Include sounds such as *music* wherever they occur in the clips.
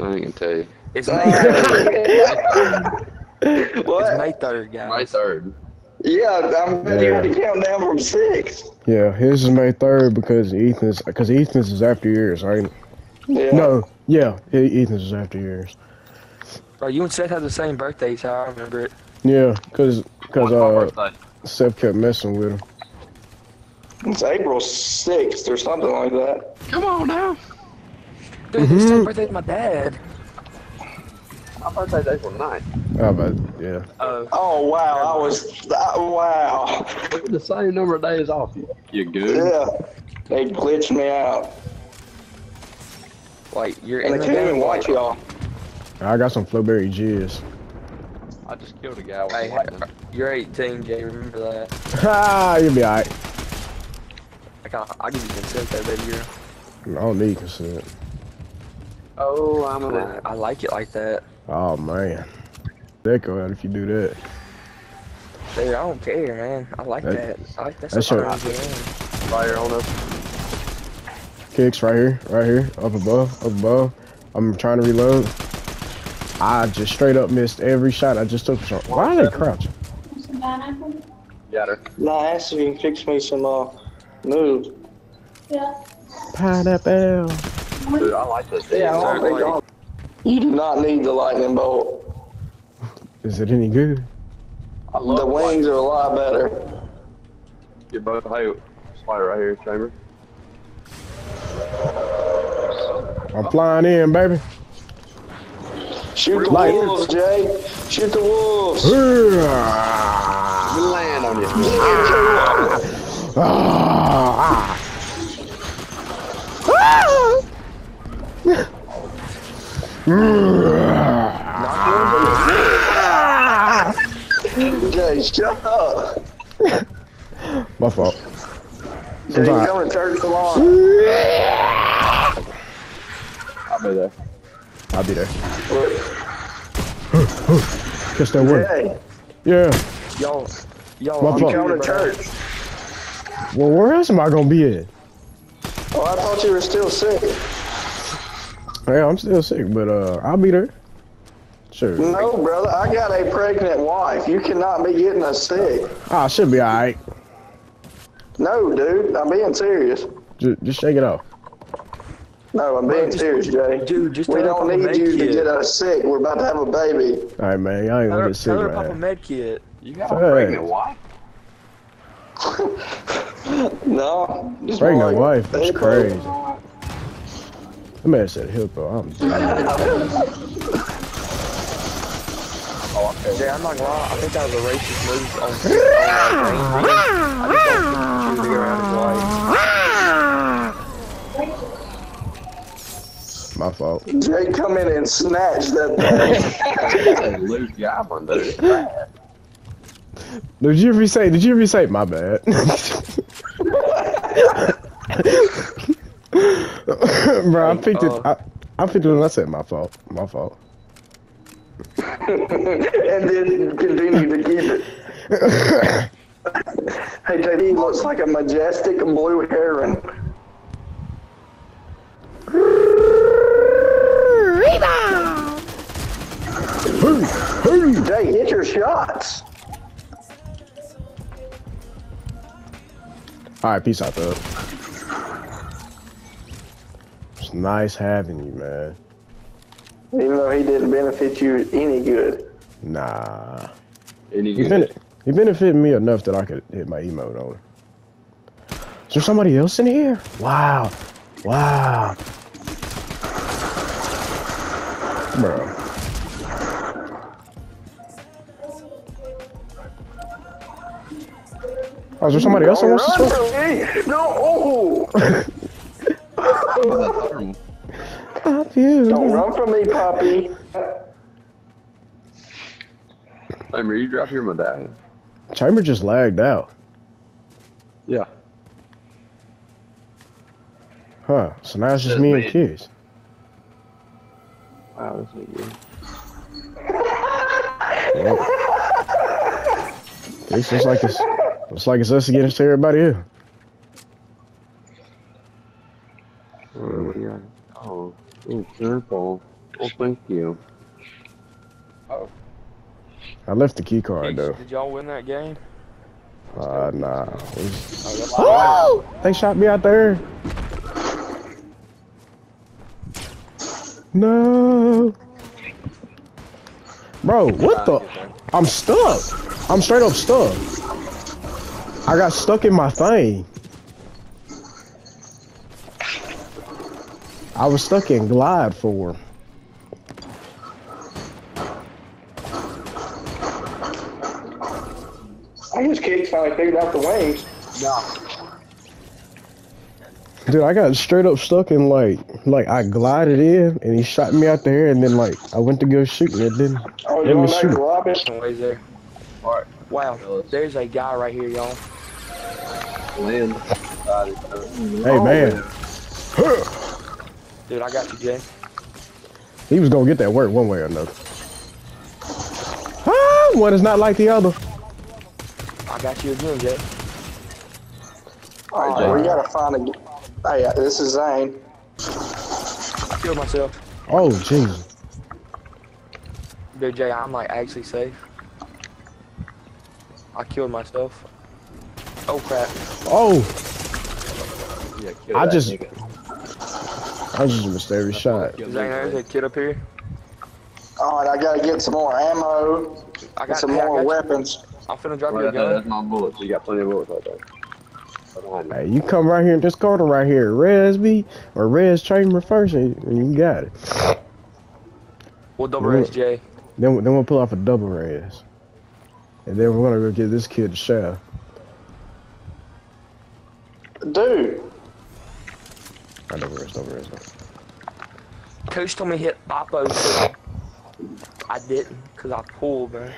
I ain't gonna tell you. It's May 3rd. *laughs* It's what? May 3rd, guys. My third. Yeah, I'm Yeah. you had to count down from six. Yeah, his is May third because Ethan's because Ethan's is after yours, right? Yeah. No, yeah, E- Ethan's is after yours. Bro, you and Seth have the same birthdays, how I remember it. Yeah, cause cause What's uh. Seth kept messing with him. It's April sixth or something like that. Come on now. Dude, it's the same birthday as my dad. My birthday's April 9th. How about yeah? Oh, Oh wow, I was I, wow. The same number of days off you. You good? Yeah. They glitched me out. wait, you're And in they the couldn't game? even watch y'all. I got some Flowberry jizz. I just killed a guy with Hey, lightning. you're 18, Jay. Remember that. Ha! You'll be alright. I can I'll give you consent there, baby girl. I don't need consent. Oh, I'm I, I like it like that. Oh man, that go out if you do that. Dude, I don't care, man. I like That- that. I like that that's your- I fire on us. Kicks right here, right here, up above, up above. I'm trying to reload. I just straight up missed every shot I just took. From. Why are they crouching? Got her. Nah, I asked if you can fix me some uh noodles. Pineapple. Dude, I like this. Yeah, I think like- I'll- You do not need the lightning bolt. Is it any good? I love The wings are a lot better. Get both. Hey, spider right here, chamber. I'm flying in, baby. Shoot the Light. wolves, Jay. Shoot the wolves. Ah, We land on you. ah. Jay, shut up. My fault. Jay, you alright. coming to church tomorrow? I'll be there. I'll be there. Catch that word. Jay, Yeah. Y'all, y'all, My I'm fault. coming to church. Well, where else am I gonna be at? Oh, I thought you were still sick. Yeah, I'm still sick, but uh, I'll be there. Sure. No, brother, I got a pregnant wife. You cannot be getting us sick. Ah, should be alright. No, dude, I'm being serious. Just, just shake it off. No, I'm being serious, Jay. Dude, just we don't Papa need med you to get us sick. We're about to have a baby. All right, man. Y'all ain't gonna her, get sick, tell her Papa man. med kit. You got a Hey. pregnant wife? *laughs* No, just Pregnant like- wife. That's Hey, crazy. That man said hippo. I'm *laughs* dead. Jay, oh, I'm not gonna lie. I think that was a racist move on, on Green Bean. I think he should be around his wife. My fault. Jay, come in and snatch that thing. That's a loose goblin, dude. It's. Did you ever say? Did you ever say? My bad. *laughs* *laughs* Bro, I picked it. Uh, I, I picked it and I said my fault. My fault. and then continue to keep it. *laughs* Hey, JD, he looks like a majestic blue heron. Rebound. Jay, hit your shots. All right, peace out, though. It's nice having you, man. Even though he didn't benefit you any good. Nah, Any you good? bene- you benefited me enough that I could hit my emote on. Is there somebody else in here? Wow, wow, bro. Oh, is there somebody else that Don't wants to run swim? *laughs* from me. No. Oh. Pop you. Don't run from me, Poppy. Chamber, you drop your medallion. Chamber just lagged out. Yeah. Huh. So now it's just That's me and weird. kids. Wow, this is good. Yep. It's just like it's it's like it's us against everybody else. Where we? Oh, ooh, careful. Well, thank you. Oh. I left the key card though. Did y'all win that game? Uh, nah. Oh, They shot me out there. No. Bro, what the? I'm stuck. I'm straight up stuck. I got stuck in my thing. I was stuck in glide for. I guess Kate finally figured out the wings. Dude, I got straight up stuck in like, like I glided in and he shot me out there and then like I went to go shoot and it didn't. Oh, Let you me going to shoot. the lobby? There. Alright, Wow, there's a guy right here, y'all. land. Hey man, oh, *laughs* Dude, I got you, Jay. he was gonna get that work one way or another. Ah, one is not like the other. I got you again, Jay. Alright, Jay, we gotta find a. Hey, uh, this is Zane. I killed myself. Oh Jesus. Dude, Jay, I'm like actually safe. I killed myself. Oh crap. Oh, Yeah, kill I that just- nigga. I just missed every shot. Zane, that there's a kid up here. Oh, Alright, I gotta get some more ammo I and got some hey, more got you. weapons. I'm finna drop you Right a there, that's my bullets. You got plenty of bullets right there. You. Hey, you come right here in this corner right here, res me or res chamber first, and, and you got it. We'll double res, Jay. Then then we'll pull off a double res, and then we're gonna go get this kid a shaft. Dude, I double res, double res. Coach told me hit Oppo. I didn't, cause I pulled, man.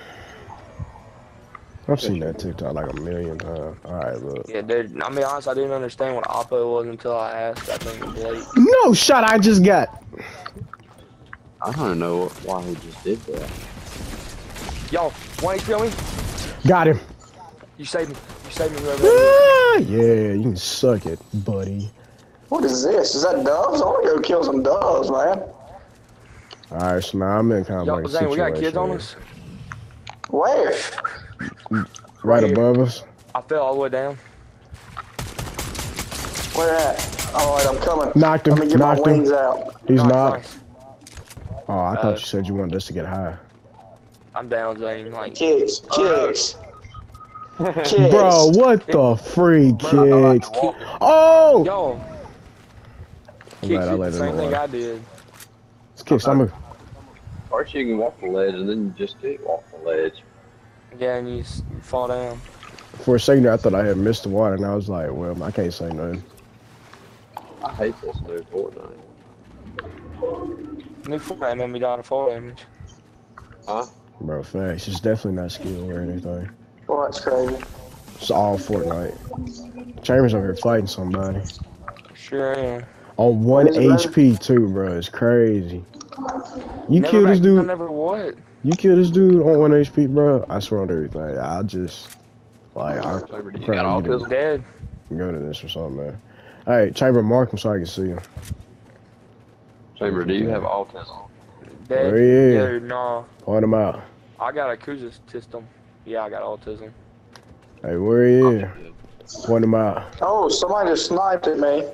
I've seen that TikTok like a million times. All right, look. Yeah, dude. I mean, honest, I didn't understand what Oppo was until I asked. I think Blake. No shot I just got. I don't know why he just did that. Yo, one HP kill me. Got him. You saved me. You saved me, whoever. Ah, yeah, you can suck it, buddy. What is this? Is that doves? I wanna go kill some doves, man. All right, so now I'm in kind of Yo, like a Zane, we got kids on us. Where? here. right here. above us. I fell all the way down. Where at? Alright, I'm coming. Knocked him, Let me get my knocked him. wings out. He's Nice, not. nice. Oh, I Uh, thought you said you wanted us to get high. I'm down, Zane. Like, Kicks, kicks. Kicks. Bro, what *laughs* the free kicks? Oh! yo, I'm Kicks glad I did let the it same thing know. I did. It's kicks. I'm a, First you can walk the ledge and then you just can't walk the ledge. Yeah, and you, s- you fall down. for a second there, I thought I had missed the water, and I was like, well, I can't say nothing. I hate this new Fortnite. New Fortnite made me die to fall damage. Huh? Bro, facts. It's definitely not skill or anything. Boy, that's crazy. It's all Fortnite. Chambers over here fighting somebody. Sure am. On one What is it, brother? HP too, bro. It's crazy. You Never killed this dude. never what? You killed this dude on one HP, bro. I swear on everything. I just like I Chamber, do you Crap, got you autism? Dead. go to this or something, man. Hey, Chamber, mark him so I can see him. Chamber, do you have autism? Dead. Oh, yeah. Dude, no. Point him out. I got a Kuza system. Yeah, I got autism. Hey, where he is? Point him out. Oh, somebody just sniped at me.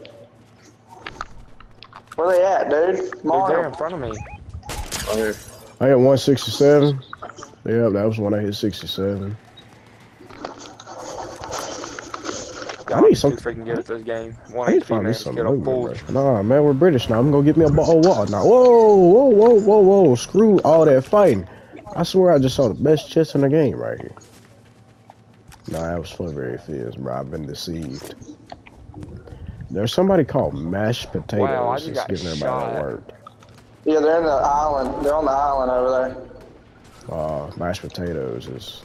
Where they at, dude? Dude, they're Mario. in front of me. Right here. I hit 167. Yeah, that was when I hit 67. I need some- freaking good at this game. One I need to HP, find me man. some Get a movement, full. bro. Nah, man, we're British now. I'm gonna get me a bottle of oh, water now. Whoa, whoa, whoa, whoa, whoa. Screw all that fighting. I swear I just saw the best chest in the game right here. Nah, that was Flurberry Fields, bro. I've been deceived. There's somebody called mashed potatoes Wow, I just that's got giving everybody shot. a word. Yeah, they're in the island. They're on the island over there. Uh, mashed potatoes is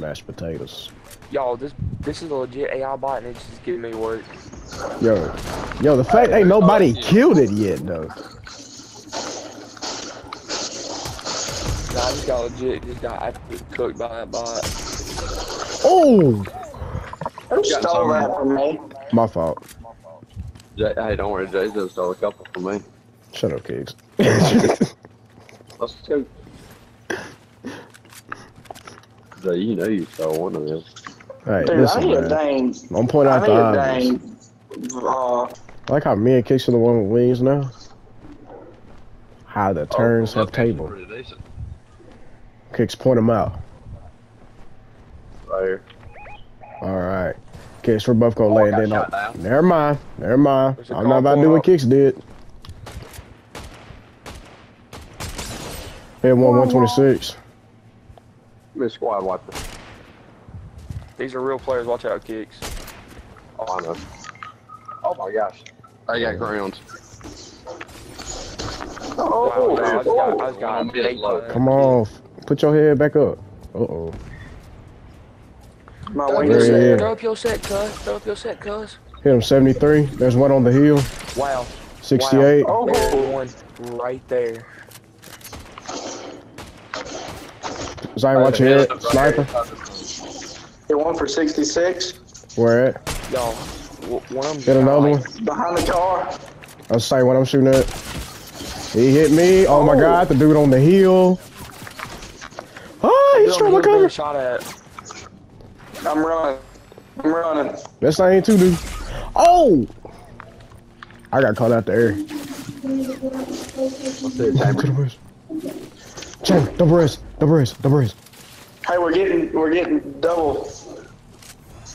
mashed potatoes. Y'all, this this is a legit AI bot and it's just giving me work. Yo, yo, the fact ain't nobody killed it yet though. Nah, I just got legit, just got absolutely cooked by that bot. Oh, Who stole that from me? my fault. Jay, hey, don't worry, Jay just stole a couple from me. Shut up, kids. *laughs* Let's go. So you know you saw one of them. Hey, Dude, listen, I need a man. dang. I'm pointing I out the obvious. dang. Uh, I like how me and Kicks are the one with wings now. How the turns Oh, have okay, table. pretty decent. Kicks point them out. Right here. All right. Kicks, we're both gonna Oh, lay I it got in. shot down. Never mind. Never mind. There's a I'm not about to car do what Kicks did. Hit one 126. Give me a squad wiper. These are real players. Watch out, kicks. Oh, I know. Oh my gosh. I got grounds. oh, Wow, no, I just got, I oh, just got I'm getting eight low. times. Come on. Put your head back up. Uh oh. My Throw up your set, throw up your set, cuz. Throw up your set, cuz. Hit him 73. There's one on the hill. Wow. 68. Oh, There's one right there. Zion, watch your head. Sniper. hit one for 66 Where at? Y'all, w- one of them. Hit another one. behind the car. I was saying what I'm shooting at. He hit me. Oh, my Oh. god, the dude on the hill. Oh, he's trying to cover. Shot at. I'm running. I'm running. That's not ain't too dude. Oh! I got caught out the air. Let's see it, To Chamber. the wrist. Chamber, double wrist, double wrist, double wrist. Hey, we're getting we're getting double.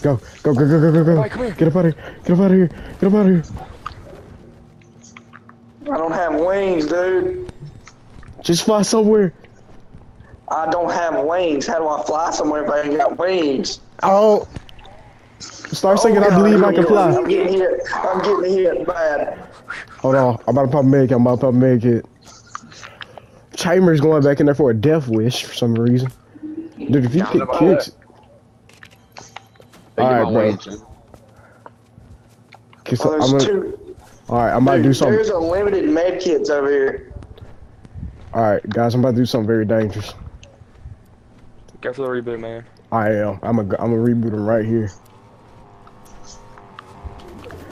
Go, go, go, go, go, go, go. Alright, come here. Get up out of here. Get up out of here. Get up out of here. I don't have wings, dude. Just fly somewhere. I don't have wings. How do I fly somewhere if I ain't got wings? Oh. Start singing, Oh, I believe I can fly. I'm fly. getting hit. I'm getting hit bad. Hold on. I'm about to pop make it. I'm about to pop make it. Chambers going back in there for a death wish for some reason. Dude, if you Down pick about kicks, Alright, bro. wings, Chamber. kicks Oh, I'm gonna, all right, I'm about to do Dude, something. there's unlimited med kits over here. All right, guys, I'm about to do something very dangerous. Go for the reboot, man. I am. I'm a. I'm gonna reboot him right here.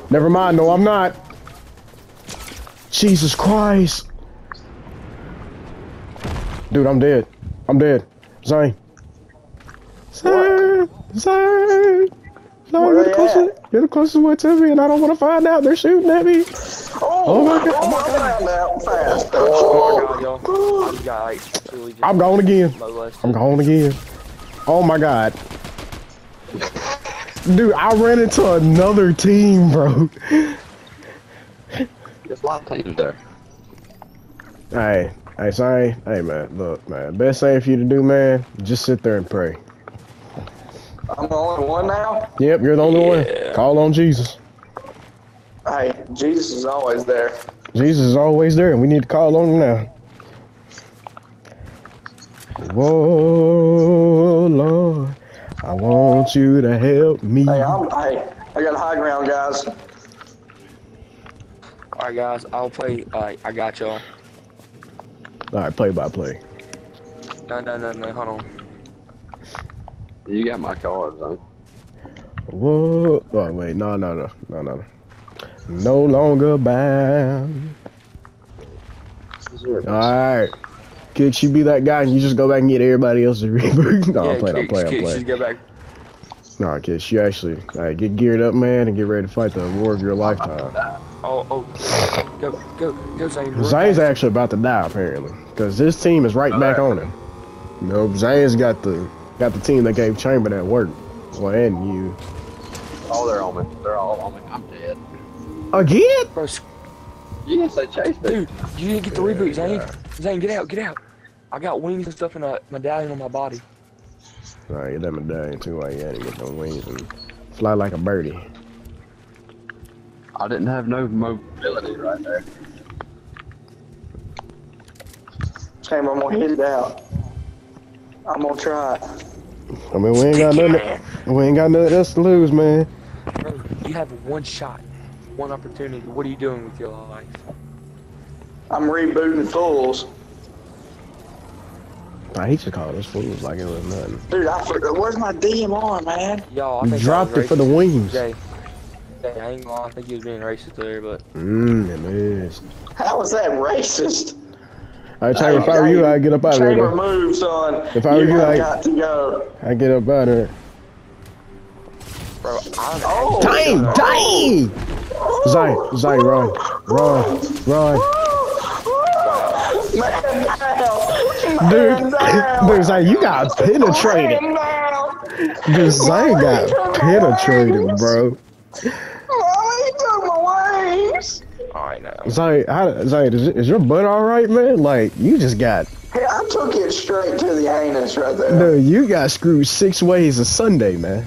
Never mind. No, I'm not. Jesus Christ. Dude, I'm dead. I'm dead. Zane. Zane. Zane. No, Where you're the they closest. You're the closest one to me, and I don't want to find out they're shooting at me. Oh, Oh my oh, God. Oh my god! I found out fast. Oh my god, y'all. Oh. I just got like absolutely just I'm gone again. I'm gone again. Oh my god. Dude, I ran into another team, bro. There's a lot of teams there. Hey, hey, sorry. Hey, man, look, man. Best thing for you to do, man, just sit there and pray. I'm the only one now. Yep, you're the only Yeah. one. Call on Jesus. Hey, Jesus is always there. Jesus is always there, and we need to call on him now. Whoa, Lord, I want you to help me. Hey, I'm. Hey, I got high ground, guys. Alright, guys, I'll play. Alright, I got y'all. All right, play by play. No, no, no, no, hold on. You got my cards, huh? Whoa. Oh, wait. No, no, no. No, no, no. No longer bound. All right. Kicks, you be that guy and you just go back and get everybody else to *laughs* reboot. No, I'm playing, I'm kicks, playing, I'm playing. Just get back. No, Kicks, you actually all right, get geared up, man, and get ready to fight the war of your lifetime. Oh, oh. Go, go, go, Zane. Zane's fast. actually about to die, apparently, because this team is right back on him. You know, Zane's got the got the team that gave Chamber that work. Well, and you. Oh, they're on me. They're all on me. I'm dead. Again? Bro, s- Yes, they chased me. dude, you didn't get the reboot, Zane. Zane, get out, get out. I got wings and stuff in a medallion on my body. All right, get that medallion too while you at it. Get them wings and fly like a birdie. I didn't have no mobility right there. Chamber, I'm gonna hit it out. I'm gonna try. it. I mean, we ain't got nothing. We ain't got nothing else to lose, man. Bro, you have one shot, one opportunity. What are you doing with your life? I'm rebooting fools. Nah, he just called us fools like it was nothing. Dude, I forgot. where's my DM man? Y'all, I You think dropped it for the wings. Jay, Jay, I ain't gonna I think he was being racist there, but Mmm, it is. How was that racist? right, Chamber, if I were you, I'd get up out of there. Chamber, though. move, son. If I were you, have I- got to go. I get up out of there. Bro, I'm Oh, Dang, oh. dang! Zay, Zay, run, run, run. Man down. Dude, Man down. dude, Zay, you got penetrated. Man down. Dude, Zay got penetrated, bro. Mommy took my wings. Alright now. Zay, how, Zay, is, is your butt all right, man? Like, you just got, Hey, I took it straight to the anus right there. dude, you got screwed six ways a Sunday, man.